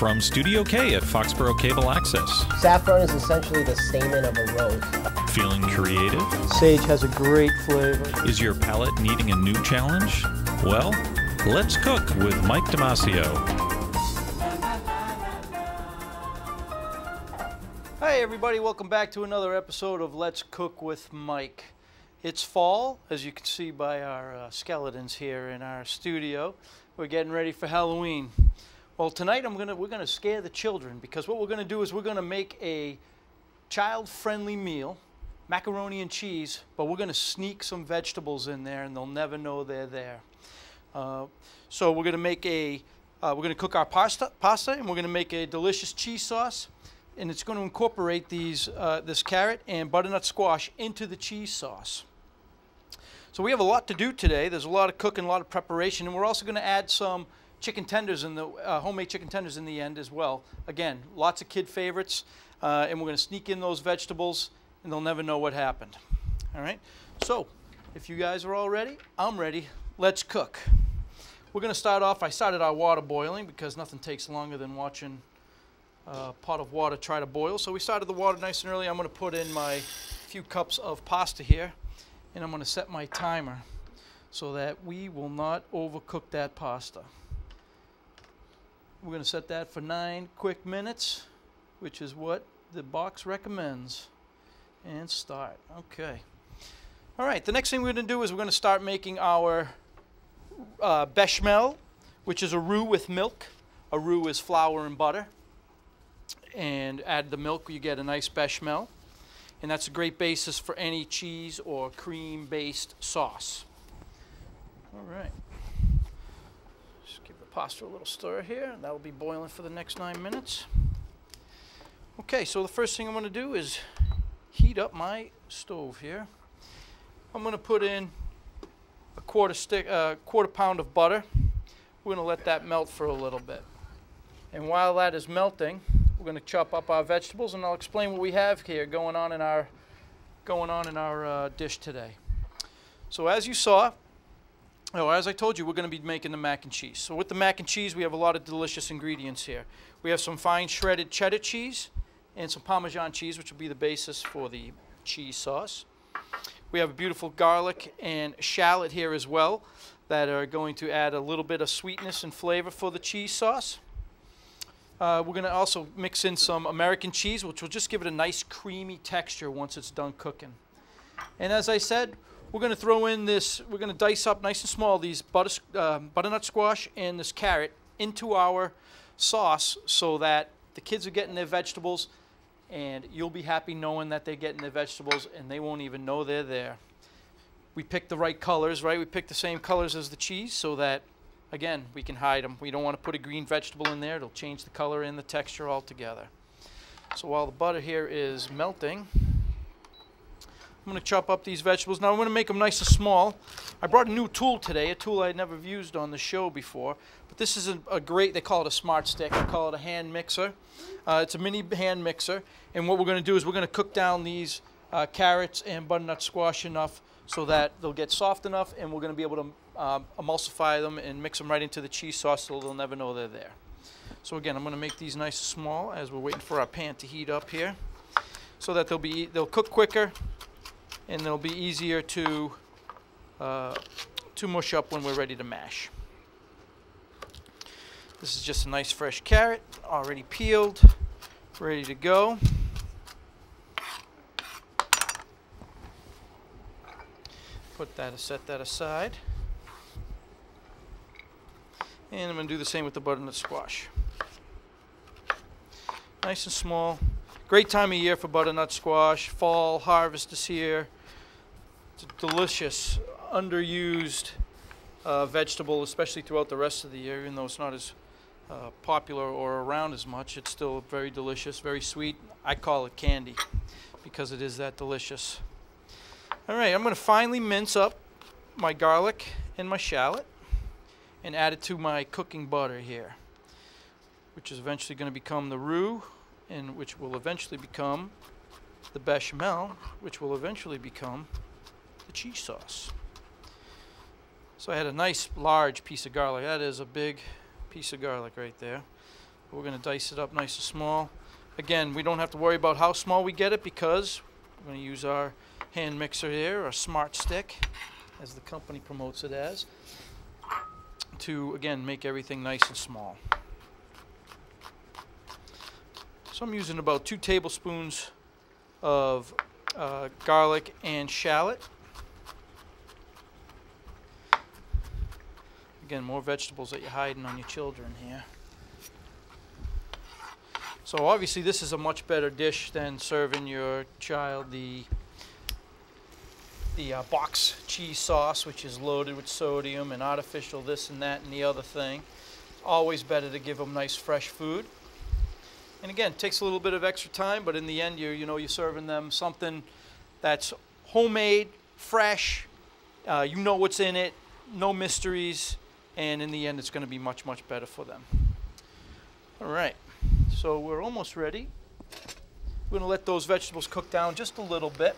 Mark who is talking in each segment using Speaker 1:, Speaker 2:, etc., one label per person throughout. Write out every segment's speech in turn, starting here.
Speaker 1: from Studio K at Foxborough Cable Access.
Speaker 2: Saffron is essentially the stamen of a rose.
Speaker 1: Feeling creative?
Speaker 3: Sage has a great flavor.
Speaker 1: Is your palate needing a new challenge? Well, let's cook with Mike Damasio.
Speaker 4: Hey everybody. Welcome back to another episode of Let's Cook with Mike. It's fall, as you can see by our uh, skeletons here in our studio. We're getting ready for Halloween. Well, tonight I'm gonna we're gonna scare the children because what we're gonna do is we're gonna make a child-friendly meal, macaroni and cheese, but we're gonna sneak some vegetables in there, and they'll never know they're there. Uh, so we're gonna make a uh, we're gonna cook our pasta, pasta, and we're gonna make a delicious cheese sauce, and it's going to incorporate these uh, this carrot and butternut squash into the cheese sauce. So we have a lot to do today. There's a lot of cooking, a lot of preparation, and we're also going to add some chicken tenders and the uh, homemade chicken tenders in the end as well. Again, lots of kid favorites, uh, and we're going to sneak in those vegetables, and they'll never know what happened. All right. So, if you guys are all ready, I'm ready. Let's cook. We're going to start off. I started our water boiling because nothing takes longer than watching a pot of water try to boil. So we started the water nice and early. I'm going to put in my few cups of pasta here and I'm going to set my timer so that we will not overcook that pasta. We're going to set that for nine quick minutes, which is what the box recommends. And start. Okay. All right, the next thing we're going to do is we're going to start making our uh, bechamel, which is a roux with milk. A roux is flour and butter. And add the milk, you get a nice bechamel and that's a great basis for any cheese or cream based sauce. All right. Pasta a little stir here, and that'll be boiling for the next nine minutes. Okay, so the first thing I'm going to do is heat up my stove here. I'm going to put in a quarter stick, uh, quarter pound of butter. We're going to let that melt for a little bit. And while that is melting, we're going to chop up our vegetables, and I'll explain what we have here going on in our going on in our uh, dish today. So as you saw, oh, as I told you, we're going to be making the mac and cheese. So with the mac and cheese, we have a lot of delicious ingredients here. We have some fine shredded cheddar cheese and some Parmesan cheese, which will be the basis for the cheese sauce. We have a beautiful garlic and shallot here as well that are going to add a little bit of sweetness and flavor for the cheese sauce. Uh, we're going to also mix in some American cheese, which will just give it a nice creamy texture once it's done cooking. And as I said, we're going to throw in this, we're going to dice up nice and small these butter, uh, butternut squash and this carrot into our sauce so that the kids are getting their vegetables and you'll be happy knowing that they're getting their vegetables and they won't even know they're there. We picked the right colors, right? We picked the same colors as the cheese so that Again, we can hide them. We don't want to put a green vegetable in there. It'll change the color and the texture altogether. So while the butter here is melting, I'm going to chop up these vegetables. Now I'm going to make them nice and small. I brought a new tool today, a tool I'd never used on the show before. But this is a, a great, they call it a smart stick. I call it a hand mixer. Uh, it's a mini hand mixer. And what we're going to do is we're going to cook down these uh, carrots and butternut squash enough so that they'll get soft enough and we're going to be able to um, emulsify them and mix them right into the cheese sauce so they'll never know they're there. So again, I'm going to make these nice and small as we're waiting for our pan to heat up here so that they'll be they'll cook quicker and they'll be easier to uh, to mush up when we're ready to mash. This is just a nice fresh carrot, already peeled, ready to go. Put that, set that aside. And I'm going to do the same with the butternut squash. Nice and small. Great time of year for butternut squash. Fall harvest is here. It's a delicious, underused uh, vegetable, especially throughout the rest of the year, even though it's not as uh, popular or around as much. It's still very delicious, very sweet. I call it candy because it is that delicious. All right, I'm going to finely mince up my garlic and my shallot and add it to my cooking butter here, which is eventually going to become the roux, and which will eventually become the bechamel, which will eventually become the cheese sauce. So I had a nice large piece of garlic. That is a big piece of garlic right there. We're going to dice it up nice and small. Again, we don't have to worry about how small we get it because we're going to use our hand mixer here, our smart stick, as the company promotes it as, to again make everything nice and small. So I'm using about two tablespoons of uh, garlic and shallot. Again, more vegetables that you're hiding on your children here. So obviously this is a much better dish than serving your child the the uh, box cheese sauce, which is loaded with sodium and artificial this and that and the other thing. Always better to give them nice fresh food. And again, it takes a little bit of extra time, but in the end, you you know you're serving them something that's homemade, fresh. Uh, you know what's in it, no mysteries, and in the end, it's going to be much much better for them. All right, so we're almost ready. We're going to let those vegetables cook down just a little bit,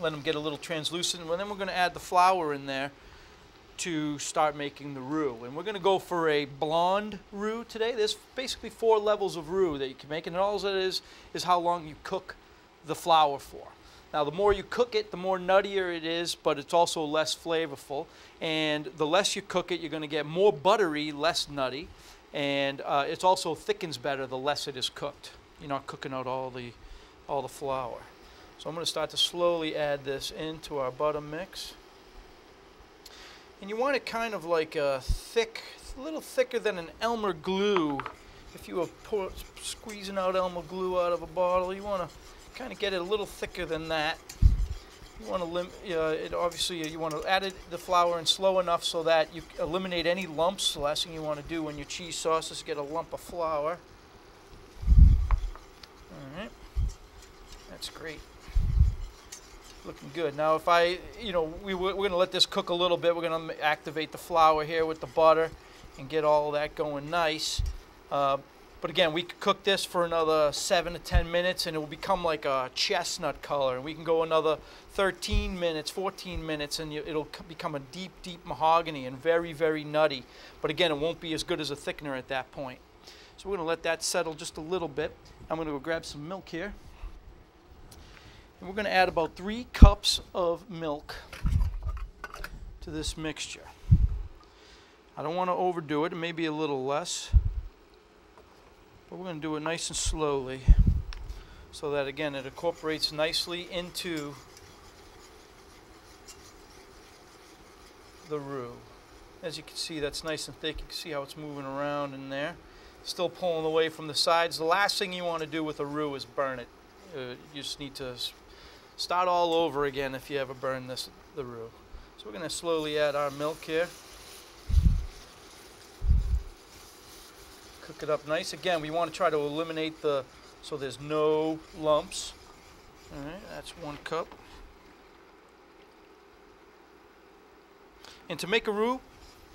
Speaker 4: let them get a little translucent, and then we're going to add the flour in there to start making the roux. And we're going to go for a blonde roux today. There's basically four levels of roux that you can make, and all that is is how long you cook the flour for. Now, the more you cook it, the more nuttier it is, but it's also less flavorful. And the less you cook it, you're going to get more buttery, less nutty. And uh, it also thickens better the less it is cooked. You're not cooking out all the, all the flour. So I'm going to start to slowly add this into our butter mix. And you want it kind of like a thick, a little thicker than an Elmer glue. If you were pour, squeezing out Elmer glue out of a bottle, you want to kind of get it a little thicker than that. You want to lim uh, it obviously you want to add it, the flour in slow enough so that you eliminate any lumps. The last thing you want to do when your cheese sauce is get a lump of flour. All right, that's great looking good. Now if I, you know, we, we're going to let this cook a little bit. We're going to activate the flour here with the butter and get all that going nice. Uh, but again, we could cook this for another 7 to 10 minutes and it will become like a chestnut color. And we can go another 13 minutes, 14 minutes, and you, it'll become a deep, deep mahogany and very, very nutty. But again, it won't be as good as a thickener at that point. So we're going to let that settle just a little bit. I'm going to go grab some milk here. And we're going to add about three cups of milk to this mixture. I don't want to overdo it, maybe a little less. But we're going to do it nice and slowly so that again it incorporates nicely into the roux. As you can see that's nice and thick. You can see how it's moving around in there. Still pulling away from the sides. The last thing you want to do with a roux is burn it. Uh, you just need to start all over again if you ever burn this the roux. So we're going to slowly add our milk here. It up nice. Again, we want to try to eliminate the, so there's no lumps. All right, that's one cup. And to make a roux,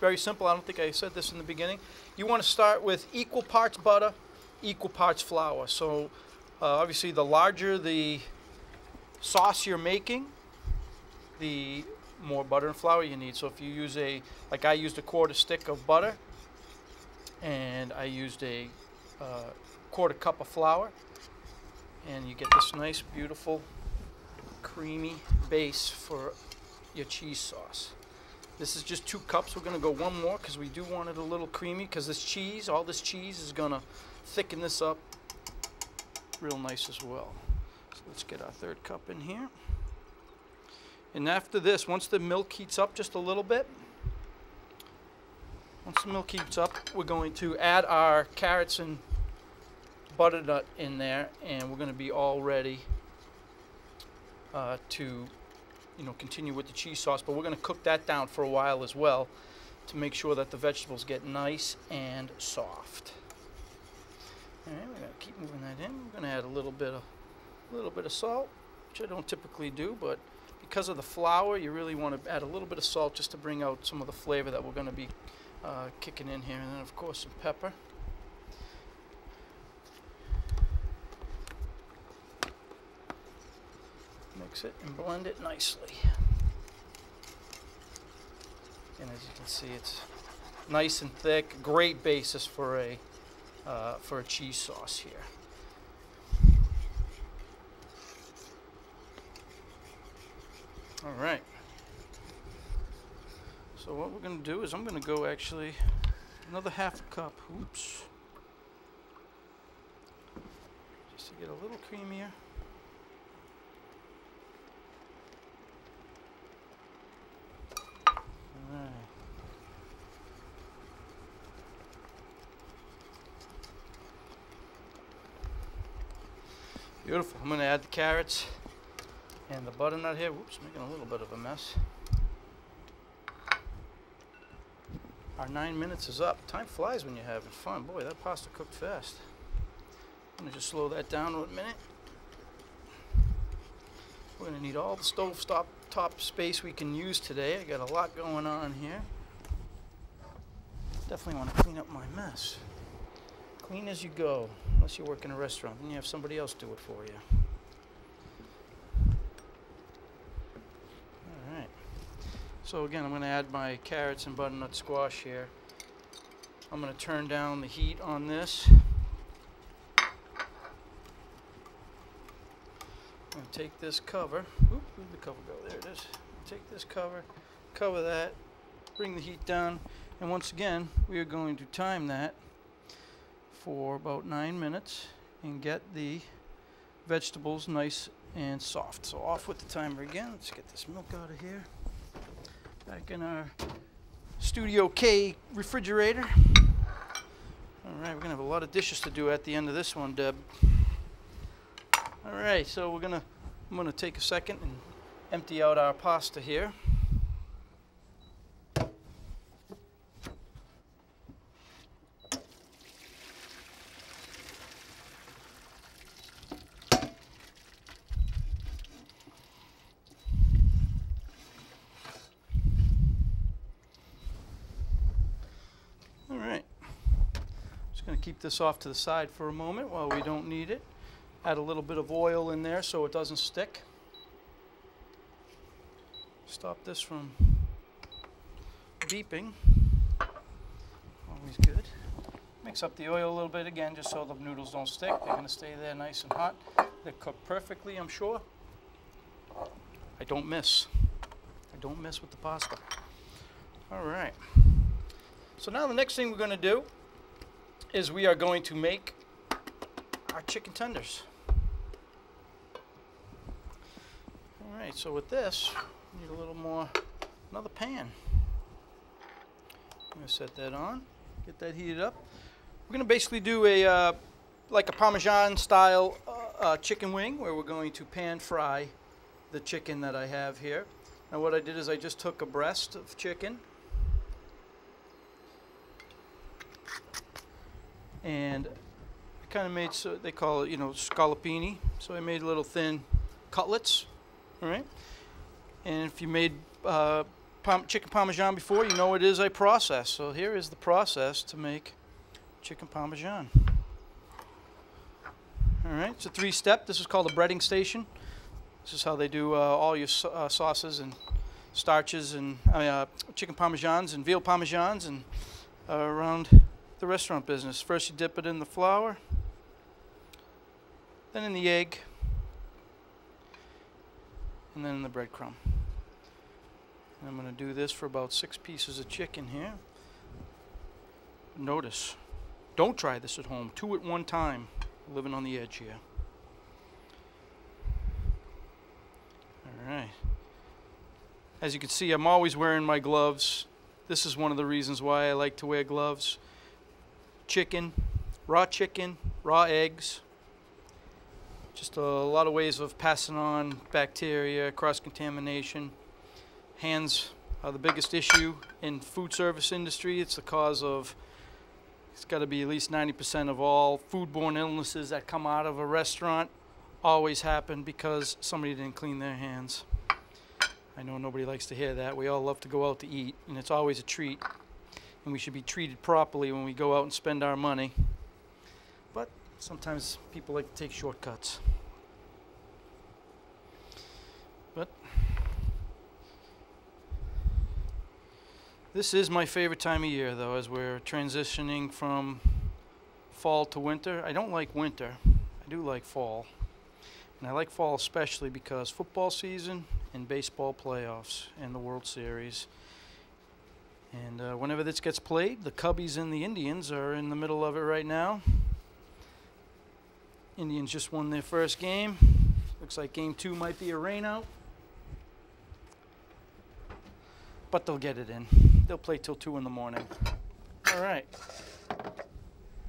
Speaker 4: very simple. I don't think I said this in the beginning. You want to start with equal parts butter, equal parts flour. So uh, obviously the larger the sauce you're making, the more butter and flour you need. So if you use a, like I used a quarter stick of butter, and I used a uh, quarter cup of flour, and you get this nice, beautiful, creamy base for your cheese sauce. This is just two cups. We're going to go one more because we do want it a little creamy because this cheese, all this cheese is going to thicken this up real nice as well. So let's get our third cup in here. And after this, once the milk heats up just a little bit, once the milk heats up, we're going to add our carrots and butternut in there, and we're going to be all ready uh, to, you know, continue with the cheese sauce. But we're going to cook that down for a while as well to make sure that the vegetables get nice and soft. All right, we're going to keep moving that in. We're going to add a little bit of a little bit of salt, which I don't typically do, but because of the flour, you really want to add a little bit of salt just to bring out some of the flavor that we're going to be uh, kicking in here. And then, of course, some pepper. Mix it and blend it nicely. And as you can see, it's nice and thick. Great basis for a uh, for a cheese sauce here. All right. So what we're going to do is I'm going to go actually another half a cup. Oops. Just to get a little creamier. All right. Beautiful. I'm going to add the carrots and the butternut here. Whoops, making a little bit of a mess. Our nine minutes is up. Time flies when you're having fun. Boy, that pasta cooked fast. I'm gonna just slow that down a minute. We're gonna need all the stove stop top space we can use today. I got a lot going on here. Definitely want to clean up my mess. Clean as you go, unless you work in a restaurant. Then you have somebody else do it for you. All right. So again, I'm going to add my carrots and butternut squash here. I'm going to turn down the heat on this. I'm going to take this cover. Oop, where'd the cover go? There it is. Take this cover, cover that, bring the heat down, and once again, we are going to time that for about nine minutes and get the vegetables nice and soft. So off with the timer again. Let's get this milk out of here. Back in our Studio K refrigerator. All right, we're gonna have a lot of dishes to do at the end of this one, Deb. All right, so we're gonna, I'm gonna take a second and empty out our pasta here. All right. Just going to keep this off to the side for a moment while we don't need it. Add a little bit of oil in there so it doesn't stick. Stop this from beeping. Always good. Mix up the oil a little bit again just so the noodles don't stick. They're going to stay there nice and hot. They're cooked perfectly, I'm sure. I don't miss. I don't miss with the pasta. All right. So now the next thing we're going to do is we are going to make our chicken tenders. All right, so with this, need a little more, another pan. I'm to set that on, get that heated up. We're to basically do a, uh, like a Parmesan style uh, uh, chicken wing where we're going to pan fry the chicken that I have here. Now what I did is I just took a breast of chicken and I kind of made so they call it you know scallopini. So I made little thin cutlets, all right. And if you made uh, chicken parmesan before, you know it is a process. So here is the process to make chicken parmesan. All right, it's a three-step. This is called a breading station. This is how they do uh, all your uh, sauces and starches and uh, chicken parmesans and veal parmesans and uh, around the restaurant business. First, you dip it in the flour, then in the egg, and then in the breadcrumb. And I'm going to do this for about six pieces of chicken here. Notice, don't try this at home. Two at one time. Living on the edge here. All right. As you can see, I'm always wearing my gloves. This is one of the reasons why I like to wear gloves chicken, raw chicken, raw eggs. Just a lot of ways of passing on bacteria, cross contamination. Hands are the biggest issue in food service industry. It's the cause of it's got to be at least 90% of all foodborne illnesses that come out of a restaurant always happen because somebody didn't clean their hands. I know nobody likes to hear that. We all love to go out to eat, and it's always a treat and we should be treated properly when we go out and spend our money. But sometimes people like to take shortcuts. But this is my favorite time of year, though, as we're transitioning from fall to winter. I don't like winter. I do like fall. And I like fall especially because football season and baseball playoffs and the World Series. And uh, whenever this gets played, the Cubbies and the Indians are in the middle of it right now. Indians just won their first game. Looks like game two might be a rainout. But they'll get it in. They'll play till 2 in the morning. All right.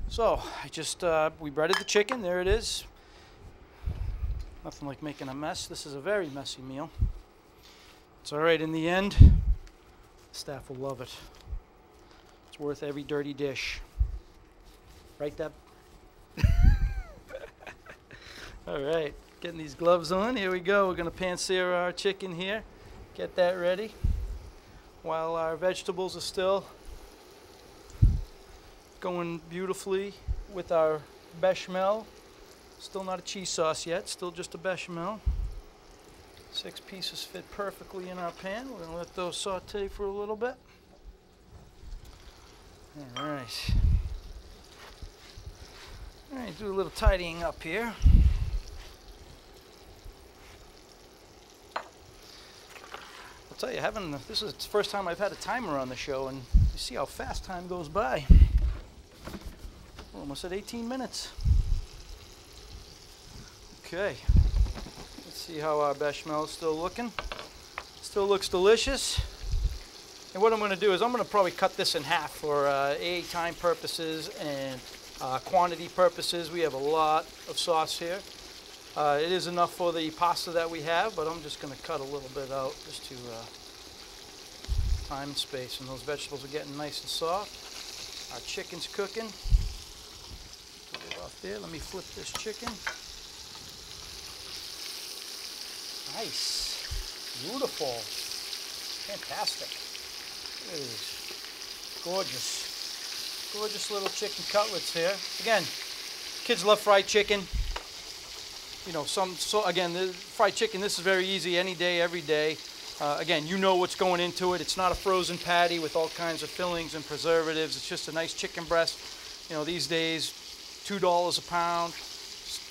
Speaker 4: So, I just, uh, we breaded the chicken. There it is. Nothing like making a mess. This is a very messy meal. It's all right in the end. Staff will love it. It's worth every dirty dish. Right, Deb? all right. Getting these gloves on. Here we go. We're going to pan sear our chicken here. Get that ready while our vegetables are still going beautifully with our bechamel. Still not a cheese sauce yet, still just a bechamel. Six pieces fit perfectly in our pan. We're going to let those saute for a little bit. All right. All right, do a little tidying up here. I'll tell you, having this is the first time I've had a timer on the show, and you see how fast time goes by. We're almost at 18 minutes. Okay, see how our bechamel is still looking. Still looks delicious. And what I'm going to do is I'm going to probably cut this in half for uh, A, time purposes and uh, quantity purposes. We have a lot of sauce here. Uh, it is enough for the pasta that we have, but I'm just going to cut a little bit out just to uh, time and space. And those vegetables are getting nice and soft. Our chicken's cooking. Put it off there. Let me flip this chicken. Nice. Beautiful. Fantastic. At these. Gorgeous. Gorgeous little chicken cutlets here. Again, kids love fried chicken you know, some, so again, the fried chicken, this is very easy any day, every day. Uh, again, you know what's going into it. It's not a frozen patty with all kinds of fillings and preservatives. It's just a nice chicken breast. You know, these days, $2 a pound.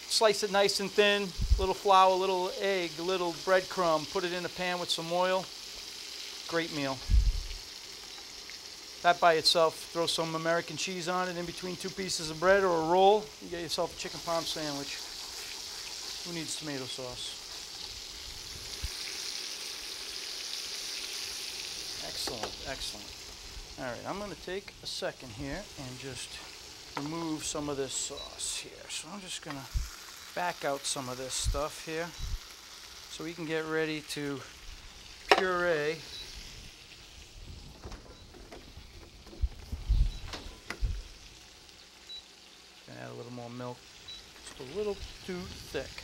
Speaker 4: Slice it nice and thin, little flour, a little egg, a little breadcrumb. Put it in a pan with some oil. Great meal. That by itself, throw some American cheese on it in between two pieces of bread or a roll. You get yourself a chicken parm sandwich. Who needs tomato sauce? Excellent, excellent. All right, I'm going to take a second here and just remove some of this sauce here. So I'm just going to back out some of this stuff here so we can get ready to puree add a little more milk. Just a little too thick.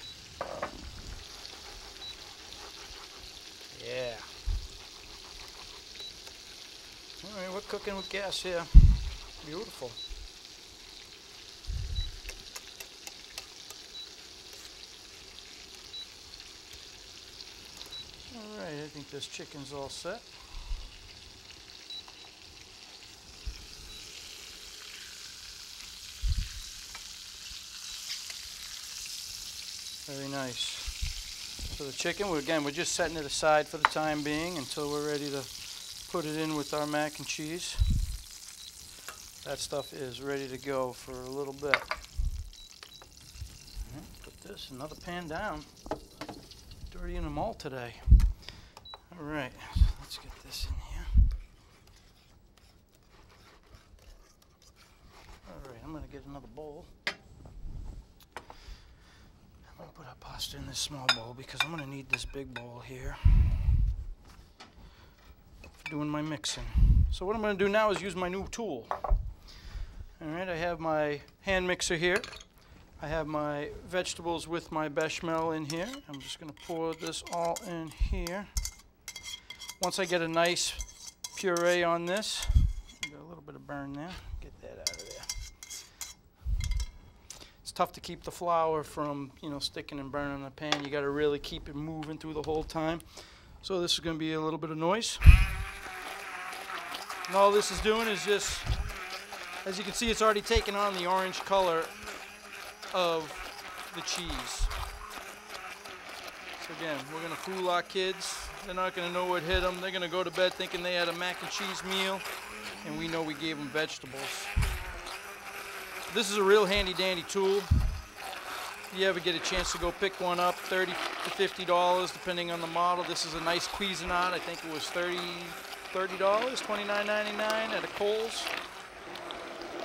Speaker 4: Yeah. All right, we're cooking with gas here. Beautiful. All right, I think this chicken's all set. Very nice. So the chicken, again, we're just setting it aside for the time being until we're ready to put it in with our mac and cheese. That stuff is ready to go for a little bit. Put this, another pan down. Dirtying them all today. All right, let's get this in here. All right, I'm gonna get another bowl I'm gonna put our pasta in this small bowl because I'm to need this big bowl here for doing my mixing. So what I'm to do now is use my new tool. All right, I have my hand mixer here. I have my vegetables with my bechamel in here. I'm just to pour this all in here. Once I get a nice puree on this, got a little bit of burn there, get that out of there it's tough to keep the flour from you know sticking and burning in the pan. You got to really keep it moving through the whole time. So this is going to be a little bit of noise. And all this is doing is just As you can see, it's already taken on the orange color of the cheese. So again, we're gonna fool our kids. They're not gonna know what hit them. They're gonna go to bed thinking they had a mac and cheese meal, and we know we gave them vegetables. This is a real handy dandy tool. If you ever get a chance to go pick one up, 30 to 50 dollars, depending on the model. This is a nice Cuisinart. I think it was 30 $30, $29.99 at a Kohl's.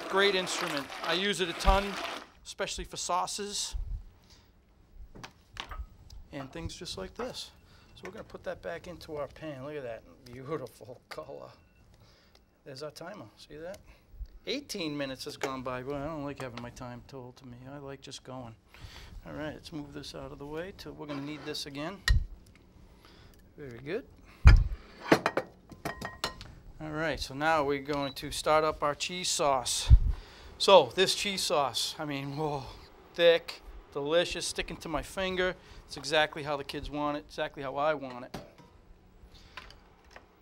Speaker 4: Great instrument. I use it a ton, especially for sauces and things just like this. We're going to put that back into our pan. Look at that beautiful color. There's our timer. See that? 18 minutes has gone by. Well, I don't like having my time told to me. I like just going. All right, let's move this out of the way. Till we're going to need this again. Very good. All right, so now we're going to start up our cheese sauce. So this cheese sauce, I mean, whoa, thick, delicious, sticking to my finger. It's exactly how the kids want it, exactly how I want it.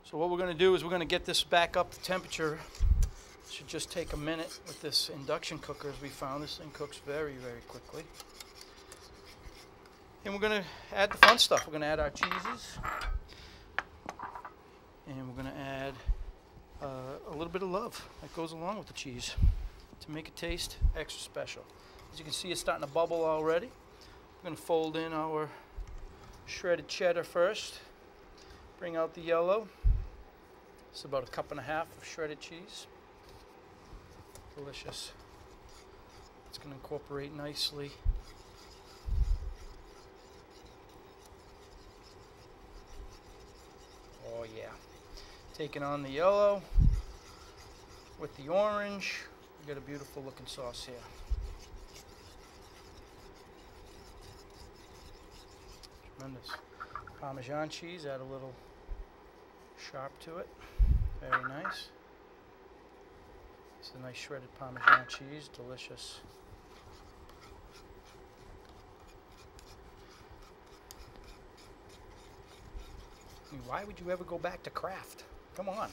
Speaker 4: So what we're going to do is we're going to get this back up to temperature should just take a minute with this induction cooker as we found. This thing cooks very, very quickly. And we're going to add the fun stuff. We're going to add our cheeses. And we're going to add uh, a little bit of love that goes along with the cheese to make it taste extra special. As you can see, it's starting to bubble already. We're going to fold in our shredded cheddar first. Bring out the yellow. It's about a cup and a half of shredded cheese. Delicious. It's going to incorporate nicely. Oh yeah. Taking on the yellow with the orange. We got a beautiful looking sauce here. Tremendous. Parmesan cheese, add a little sharp to it. Very nice. It's a nice shredded Parmesan cheese, delicious. I mean, why would you ever go back to Kraft? Come on.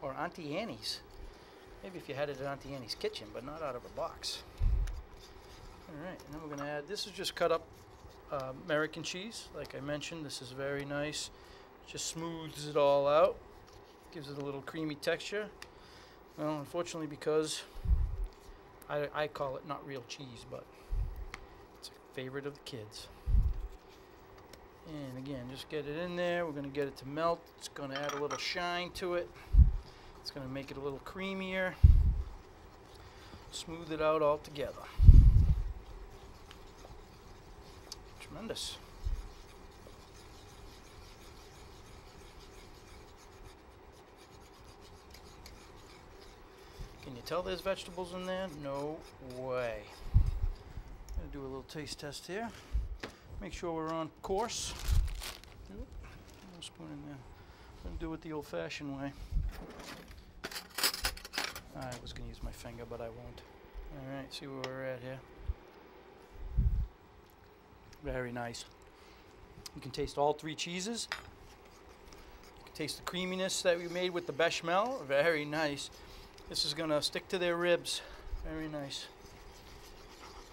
Speaker 4: Or Auntie Annie's. Maybe if you had it at Auntie Annie's kitchen, but not out of a box. All right, then we're going to add, this is just cut up uh, American cheese. Like I mentioned, this is very nice. Just smooths it all out. Gives it a little creamy texture. Well, unfortunately, because I, I call it not real cheese, but it's a favorite of the kids. And again, just get it in there. We're going to get it to melt. It's going to add a little shine to it. It's going to make it a little creamier. Smooth it out all together. Tremendous. Can you tell there's vegetables in there? No way. Gonna do a little taste test here. Make sure we're on course. Oop, no spoon in there. Gonna do it the old-fashioned way. I was gonna use my finger, but I won't. All right, see where we're at here. Very nice. You can taste all three cheeses. You can taste the creaminess that we made with the bechamel. Very nice. This is going to stick to their ribs. Very nice.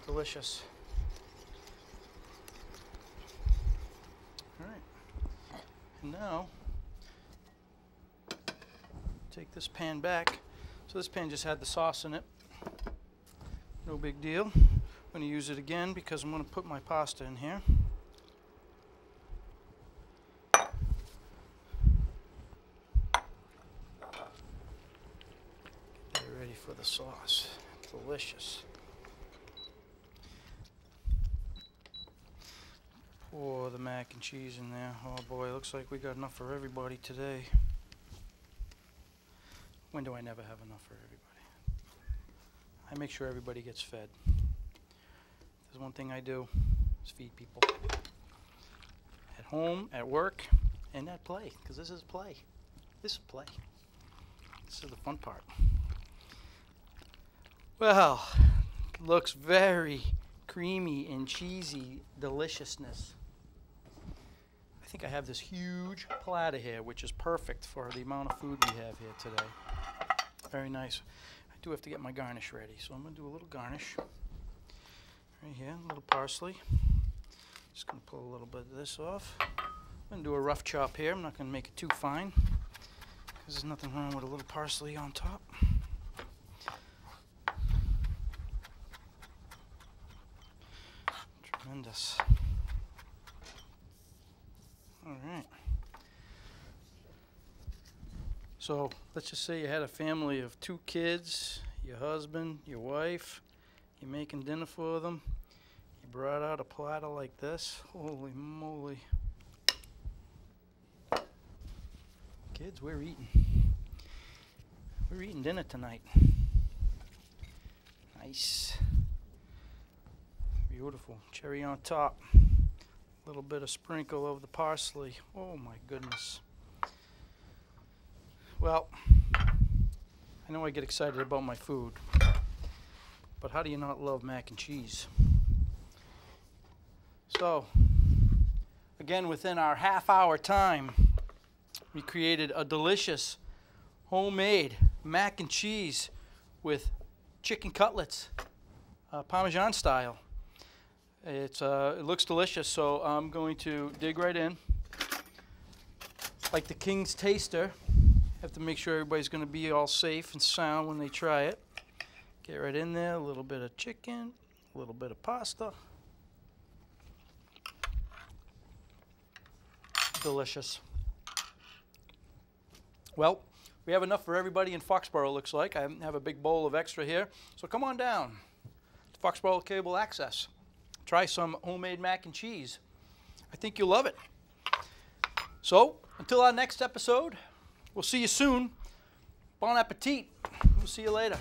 Speaker 4: Delicious. All right. And now, take this pan back. So this pan just had the sauce in it. No big deal. Going to use it again because I'm going to put my pasta in here. Ready for the sauce. Delicious. Pour the mac and cheese in there. Oh boy, looks like we got enough for everybody today. When do I never have enough for everybody? I make sure everybody gets fed. There's one thing I do, is feed people. At home, at work, and at play, because this is play. This is play. This is the fun part. Well, looks very creamy and cheesy deliciousness. I think I have this huge platter here, which is perfect for the amount of food we have here today. Very nice. I do have to get my garnish ready, so I'm going to do a little garnish right here, a little parsley. Just going to pull a little bit of this off. I'm going to do a rough chop here. I'm not going to make it too fine because there's nothing wrong with a little parsley on top. Tremendous. All right. So let's just say you had a family of two kids, your husband, your wife, you're making dinner for them. You brought out a platter like this. Holy moly. Kids, we're eating. We're eating dinner tonight. Nice. Beautiful. Cherry on top. A little bit of sprinkle of the parsley. Oh my goodness. Well, I know I get excited about my food, but how do you not love mac and cheese? So, again, within our half hour time, we created a delicious homemade mac and cheese with chicken cutlets, uh, Parmesan style. It's, uh, it looks delicious, so I'm going to dig right in. Like the King's Taster, have to make sure everybody's going to be all safe and sound when they try it. Get right in there, a little bit of chicken, a little bit of pasta. Delicious. Well, we have enough for everybody in Foxborough, looks like. I have a big bowl of extra here. So come on down to Foxborough Cable Access. Try some homemade mac and cheese. I think you'll love it. So, until our next episode, we'll see you soon. Bon appetit. We'll see you later.